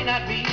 may not be